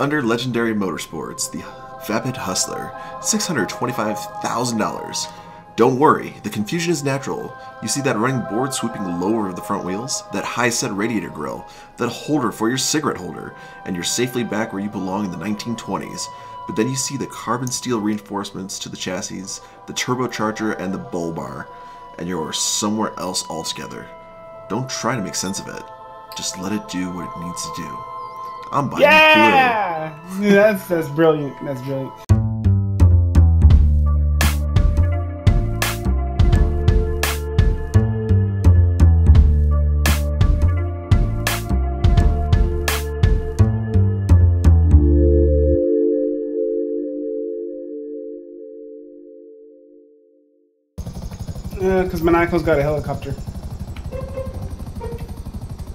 Under Legendary Motorsports, the Vapid Hustler, $625,000. Don't worry, the confusion is natural. You see that running board sweeping low over the front wheels, that high set radiator grill, that holder for your cigarette holder, and you're safely back where you belong in the 1920s. But then you see the carbon steel reinforcements to the chassis, the turbocharger, and the bull bar, and you're somewhere else altogether. Don't try to make sense of it. Just let it do what it needs to do. I'm buying Yeah, that's that's brilliant. That's brilliant. Uh, because Maniacal's got a helicopter.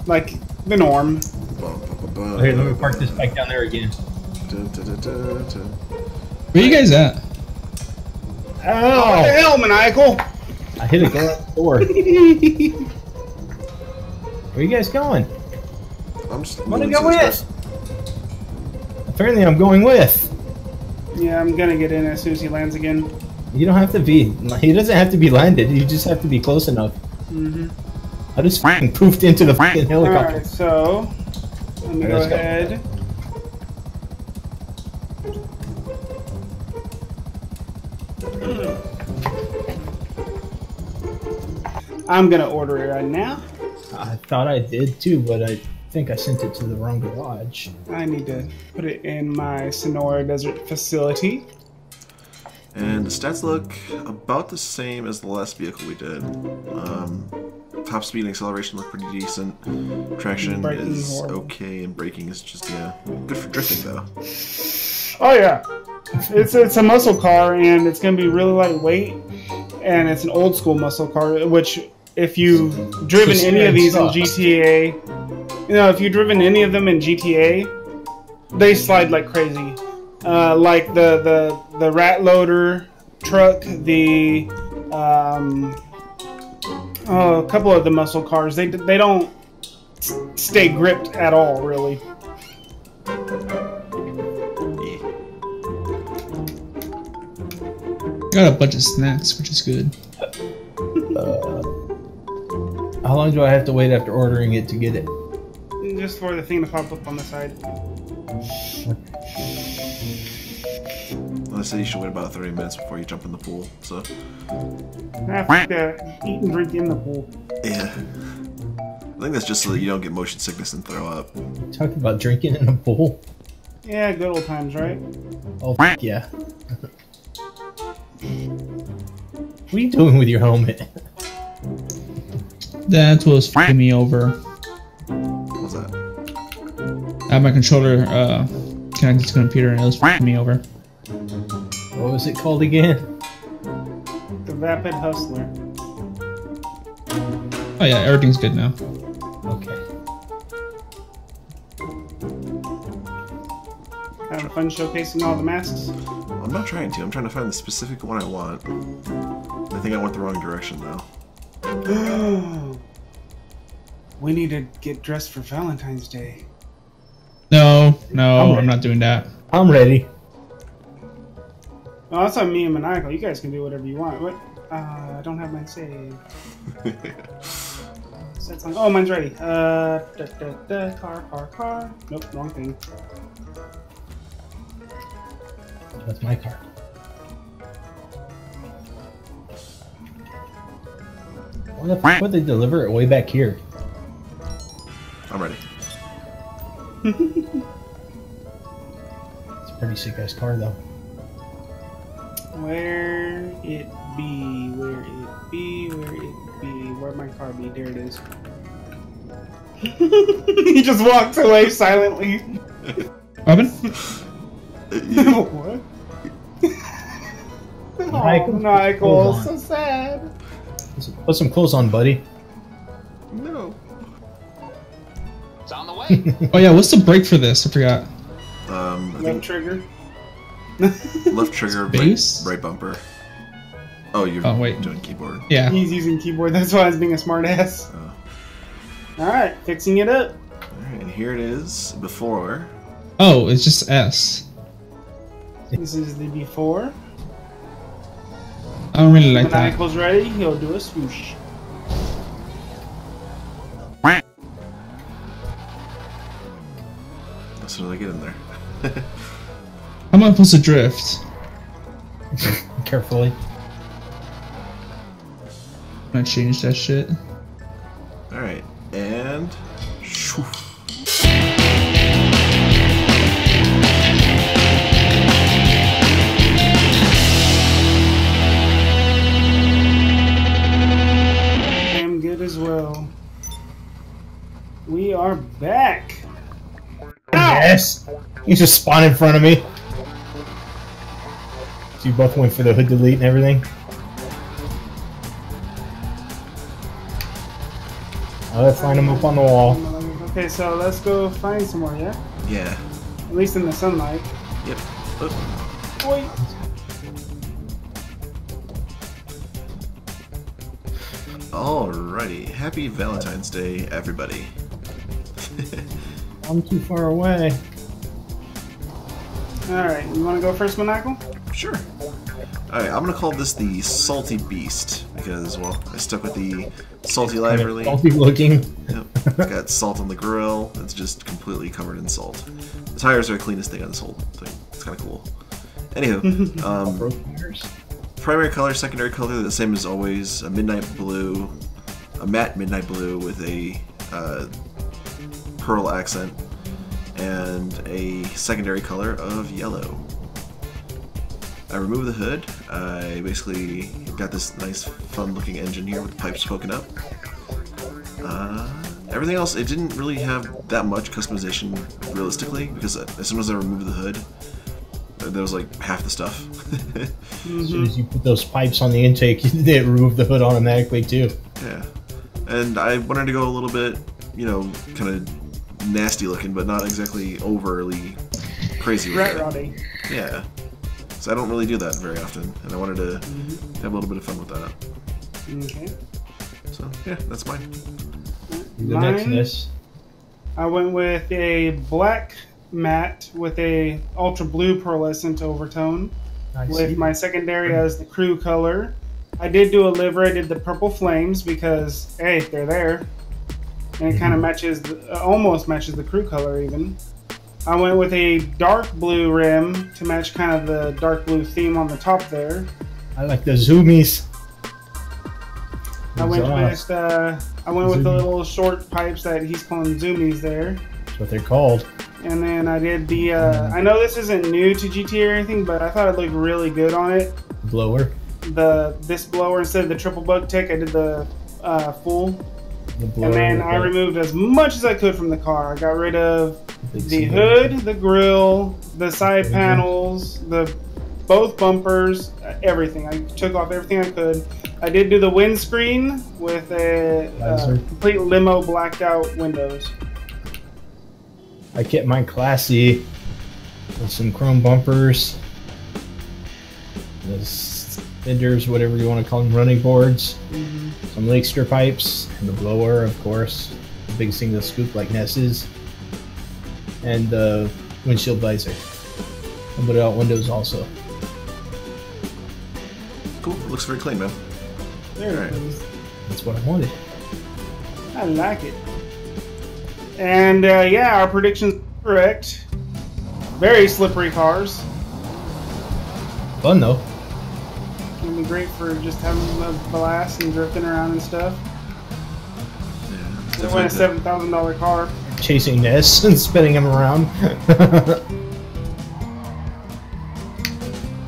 Like the norm. Blue. Here, let me park this bike down there again. Where you guys at? Oh, what the hell, Maniacal? I hit a garage door. Where you guys going? I'm just Wanna go to with? this- Apparently, I'm going with. Yeah, I'm gonna get in as soon as he lands again. You don't have to be. He doesn't have to be landed. You just have to be close enough. Mm-hmm. I just fucking poofed into the fucking helicopter. Alright, so let me Alright, go go. ahead. I'm gonna order it right now. I thought I did too, but I think I sent it to the wrong garage. I need to put it in my Sonora Desert facility. And the stats look about the same as the last vehicle we did. Um, top speed and acceleration look pretty decent. Traction Braking is horrible. okay, and braking is just yeah, good for drifting though. Oh yeah, it's it's a muscle car and it's gonna be really lightweight, and it's an old school muscle car. Which, if you've driven So any of these in. GTA, you know if you've driven any of them in GTA, they slide like crazy. Uh, like the the the rat loader truck, the um, oh, a couple of the muscle cars. They they don't stay gripped at all, really. Got a bunch of snacks, which is good. Uh, how long do I have to wait after ordering it to get it? Just for the thing to pop up on the side. I said you should wait about 30 minutes before you jump in the pool. So Ah, fuck that. Eat and drink in the pool. yeah, I think that's just so that you don't get motion sickness and throw up. Talking about drinking in a pool. Yeah, good old times, right? Oh yeah. What are you doing with your helmet? That's what was fucking me over. What was that? I have my controller uh, connected to the computer and it was fucking me over. What was it called again? The Vapid Hustler. Oh yeah, everything's good now. Okay. Having fun showcasing all the masks. I'm not trying to. I'm trying to find the specific one I want. I think I went the wrong direction though. we need to get dressed for Valentine's Day. No, no, I'm I'm, not doing that. I'm ready. Oh, that's on me and Maniacal. You guys can do whatever you want. What? Uh, I don't have mine saved. Set song. Oh, mine's ready. Uh, da, da, da, car, car, car. Nope, wrong thing. That's my car. Why the fuck would they deliver it way back here? I'm ready. It's a pretty sick ass car though. Where it be? Where it be? Where it be? Where my car be? There it is. he just walks away silently. Robin? what? oh, Michael, Michael, so sad. Put some- clothes on, buddy. no. It's on the way. Oh yeah, what's the break for this? I forgot. Um, I Left think trigger. left trigger, right, right bumper. Oh, you're Oh, wait. doing keyboard. Yeah. He's using keyboard. That's why I was being a smartass. Oh. All right, fixing it up. Alright, and here it is before Oh, it's just S. This is the before. I don't really like When that. Michael's ready, he'll do a swoosh. As soon as I get in there. How am I supposed to drift? Carefully. I'm gonna change that shit. Alright, and. Shoo. Damn good as well. We are back. Yes! You just spawned in front of me. So you both went for the hood delete and everything? Oh, let's line them up on the wall. Okay, so let's go find some more, yeah? Yeah. At least in the sunlight. Yep. Oh, Wait. Alrighty. Happy Valentine's Day, everybody. I'm too far away. Alright, you want to go first, Maniacal? Sure. Alright, I'm gonna call this the Salty Beast because, well, I stuck with the Salty Lively. Salty looking. Yep. It's got salt on the grill. It's just completely covered in salt. The tires are the cleanest thing on this whole thing. It's kind of cool. Anywho, um, Broke primary color, secondary color, the same as always. A midnight blue, a matte midnight blue with a uh, pearl accent, and a secondary color of yellow. I removed the hood. I basically got this nice, fun-looking engine here with the pipes poking up. Uh, everything else, it didn't really have that much customization realistically because as soon as I removed the hood, there was like half the stuff. As soon as you put those pipes on the intake, they removed the hood automatically too. Yeah. And I wanted to go a little bit, you know, kind of nasty looking, but not exactly overly crazy with Rat. Roddy. Yeah. So I don't really do that very often, and I wanted to have a little bit of fun with that. Okay. So yeah, that's mine. The next Mine- this. I went with a black matte with a ultra blue pearlescent overtone. I with see. my secondary as the crew color. I did do a livery. I did the purple flames because hey, they're there, and it kind of matches, the, uh, almost matches the crew color even. I went with a dark blue rim to match kind of the dark blue theme on the top there. I like the zoomies. I went with uh, I went with the little short pipes that he's calling zoomies there. That's what they're called. And then I did the. Uh, I know this isn't new to GT or anything, but I thought it looked really good on it. Blower. The this blower instead of the triple bug tick, I did the uh, full The blower. And then I removed as much as I could from the car. I got rid of the hood, the grill, the side panels, the both bumpers, everything. I took off everything I could. I did do the windscreen with a uh, complete limo blacked out windows. I kept mine classy with some chrome bumpers, the fenders, whatever you want to call them, running boards, some Lakester pipes, and the blower, of course, the big single scoop like Ness's, and the windshield visor. And put out windows also. Cool. Looks very clean, man. There Alright. it is. That's what I wanted. I like it. And uh, yeah, our predictions correct. Very slippery cars. Fun though. It'll be great for just having a blast and drifting around and stuff. Yeah. I won a seven thousand dollar car. Chasing this and spinning him around.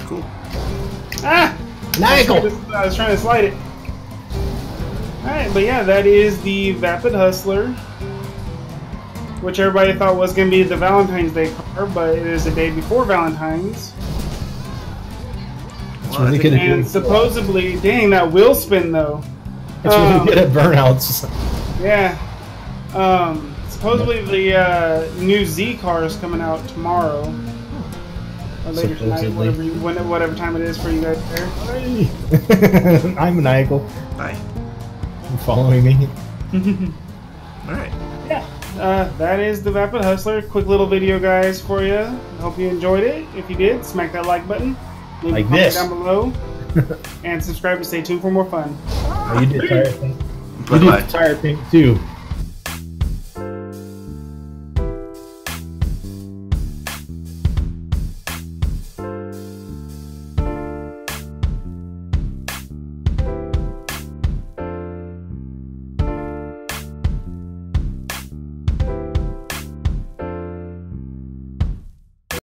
cool. Ah! Nigel! I was trying to slide it. Alright, but yeah, that is the Vapid Hustler. Which everybody thought was going to be the Valentine's Day car, but it is the day before Valentine's. That's Well, I really good And supposedly, dang, that will spin though. really um, good at burnouts. Yeah. Um, supposedly the uh, new Z car is coming out tomorrow. Or later tonight, whatever, you, when, whatever time it is for you guys there. I'm maniacal. Bye. You following me? All right. Yeah. uh, that is the Vapid Hustler. Quick little video, guys, for you. Hope you enjoyed it. If you did, smack that like button. Leave Like a comment this. down below. and subscribe to stay tuned for more fun. Oh, you did tire pink. You Bye-bye. did tire pink too.